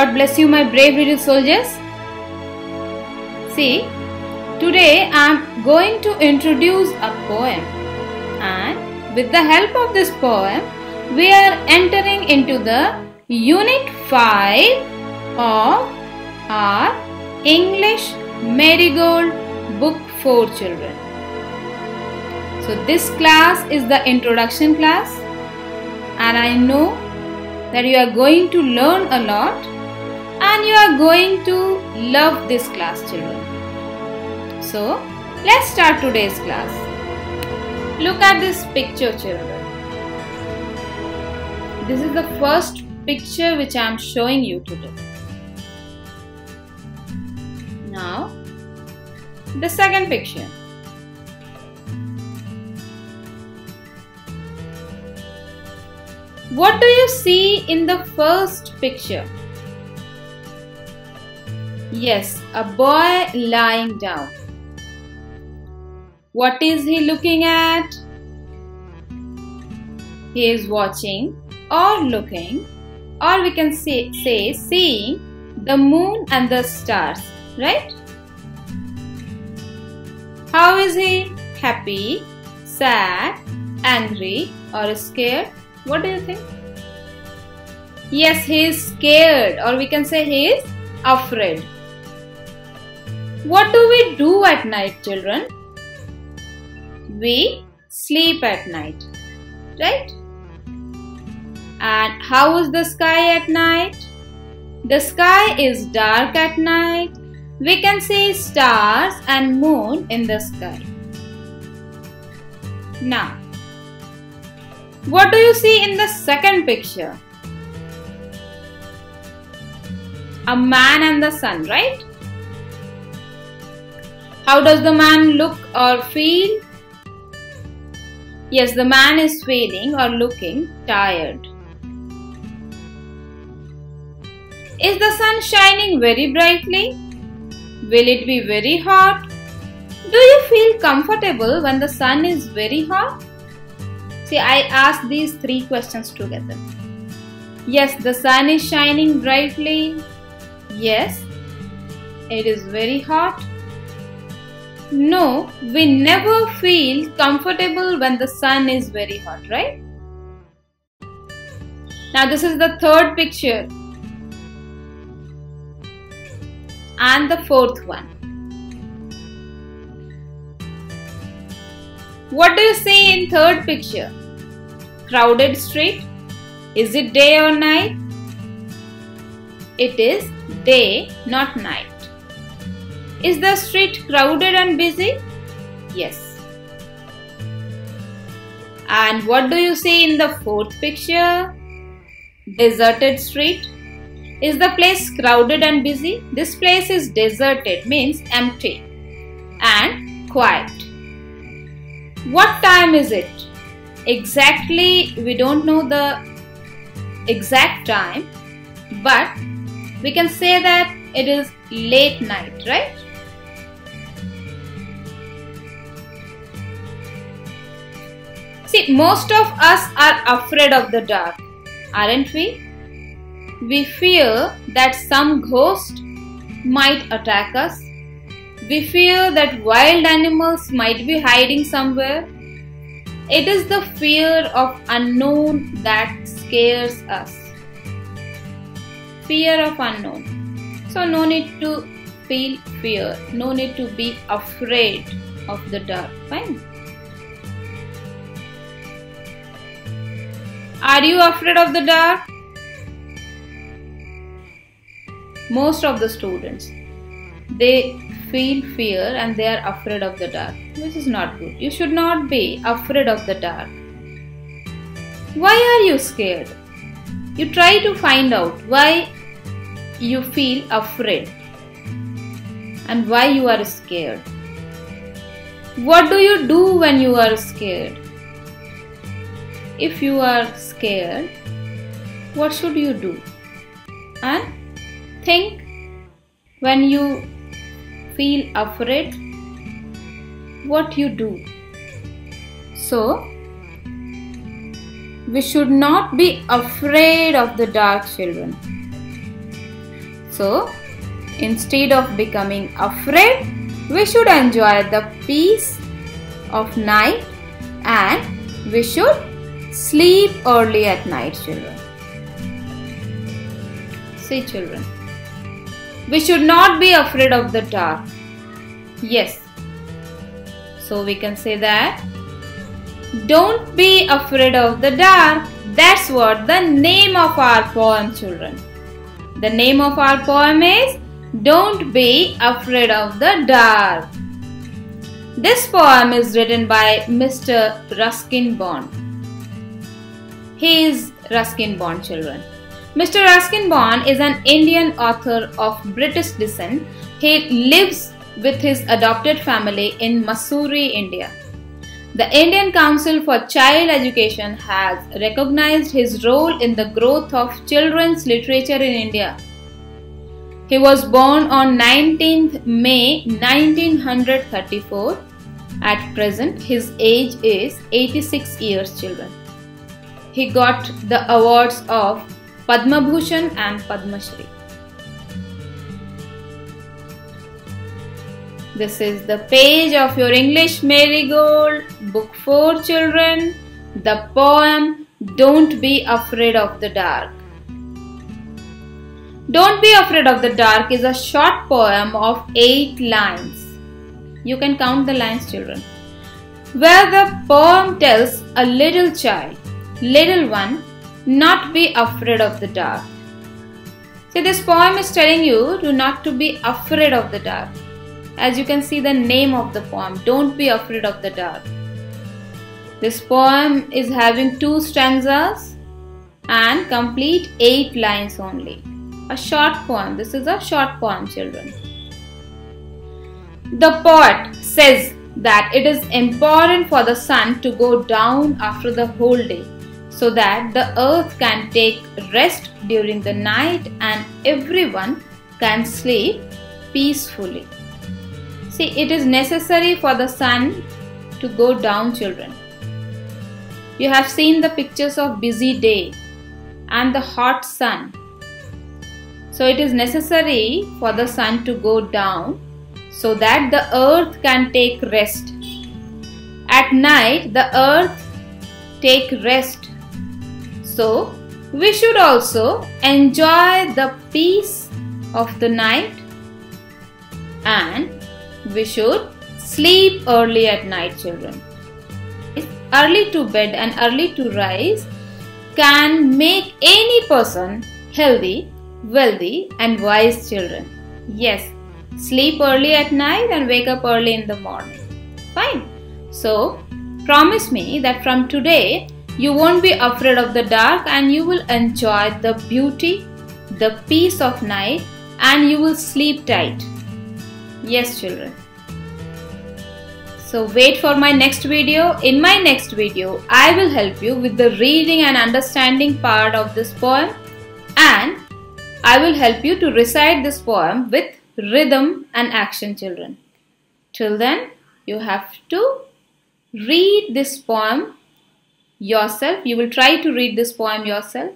God bless you, my brave little soldiers. See, today I am going to introduce a poem, and with the help of this poem, we are entering into the Unit 5 of our English Marigold Book for Children. So, this class is the introduction class, and I know that you are going to learn a lot and you are going to love this class, children. So, let's start today's class. Look at this picture, children. This is the first picture which I am showing you today. Now, the second picture. What do you see in the first picture? Yes, a boy lying down. What is he looking at? He is watching or looking, or we can say, say seeing the moon and the stars, right? How is he? Happy, sad, angry, or scared? What do you think? Yes, he is scared, or we can say he is afraid. What do we do at night, children? We sleep at night, right? And how is the sky at night? The sky is dark at night. We can see stars and moon in the sky. Now, what do you see in the second picture? A man and the sun, right? How does the man look or feel? Yes, the man is feeling or looking tired. Is the sun shining very brightly? Will it be very hot? Do you feel comfortable when the sun is very hot? See, I asked these three questions together. Yes, the sun is shining brightly. Yes, it is very hot. No, we never feel comfortable when the sun is very hot, right? Now, this is the third picture and the fourth one. What do you see in third picture? Crowded street. Is it day or night? It is day, not night. Is the street crowded and busy? Yes. And what do you see in the fourth picture? Deserted street. Is the place crowded and busy? This place is deserted, means empty and quiet. What time is it? Exactly, we don't know the exact time, but we can say that it is late night, right? See, most of us are afraid of the dark, aren't we? We fear that some ghost might attack us. We fear that wild animals might be hiding somewhere. It is the fear of unknown that scares us. Fear of unknown. So, no need to feel fear, no need to be afraid of the dark. Fine. Are you afraid of the dark? most of the students they feel fear and they are afraid of the dark which is not good. You should not be afraid of the dark. Why are you scared? You try to find out why you feel afraid and why you are scared. What do you do when you are scared if you are scared what should you do and Think when you feel afraid what you do. So, we should not be afraid of the dark children. So, instead of becoming afraid, we should enjoy the peace of night and we should sleep early at night, children. See, children. We should not be afraid of the dark. Yes. So we can say that don't be afraid of the dark. That's what the name of our poem, children. The name of our poem is Don't Be Afraid of the Dark. This poem is written by Mr. Ruskin Bond. He is Ruskin Bond, children. Mr. Ruskin Bond is an Indian author of British descent. He lives with his adopted family in Mussoorie, India. The Indian Council for Child Education has recognized his role in the growth of children's literature in India. He was born on 19th May 1934. At present, his age is 86 years children. He got the awards of Padma Bhushan and Padma Shri. This is the page of your English Marigold, book 4 children, the poem Don't Be Afraid of the Dark. Don't Be Afraid of the Dark is a short poem of 8 lines. You can count the lines children. Where the poem tells a little child, little one, not be afraid of the dark. See this poem is telling you to not to be afraid of the dark as you can see the name of the poem Don't Be Afraid of the Dark. This poem is having two stanzas and complete eight lines only. A short poem. This is a short poem, children. The poet says that it is important for the sun to go down after the whole day so that the earth can take rest during the night and everyone can sleep peacefully. See, it is necessary for the sun to go down, children. You have seen the pictures of busy day and the hot sun. So it is necessary for the sun to go down so that the earth can take rest. At night, the earth take rest. So we should also enjoy the peace of the night and we should sleep early at night, children. Early to bed and early to rise can make any person healthy, wealthy, and wise children. Yes, sleep early at night and wake up early in the morning. Fine. So, promise me that from today you won't be afraid of the dark and you will enjoy the beauty, the peace of night, and you will sleep tight. Yes, children. So wait for my next video. In my next video, I will help you with the reading and understanding part of this poem and I will help you to recite this poem with rhythm and action children. Till then, you have to read this poem yourself. You will try to read this poem yourself.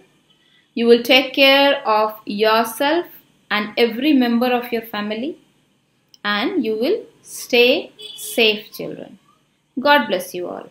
You will take care of yourself and every member of your family and you will stay safe children. God bless you all.